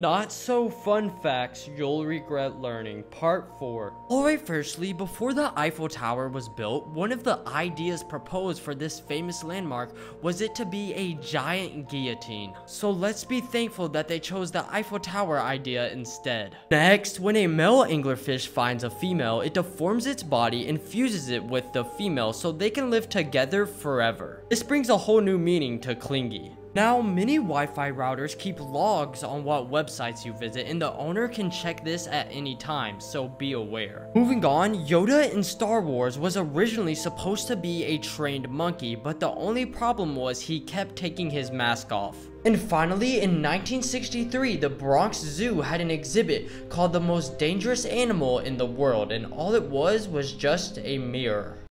Not so fun facts you'll regret learning. Part 4. Alright, firstly, before the Eiffel Tower was built, one of the ideas proposed for this famous landmark was it to be a giant guillotine. So let's be thankful that they chose the Eiffel Tower idea instead. Next, when a male anglerfish finds a female, it deforms its body and fuses it with the female so they can live together forever. This brings a whole new meaning to clingy. Now, many Wi-Fi routers keep logs on what websites you visit and the owner can check this at any time, so be aware. Moving on, Yoda in Star Wars was originally supposed to be a trained monkey, but the only problem was he kept taking his mask off. And finally, in 1963, the Bronx Zoo had an exhibit called the most dangerous animal in the world, and all it was was just a mirror.